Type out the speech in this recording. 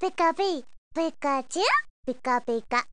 ピカピピカチュウピカピカ。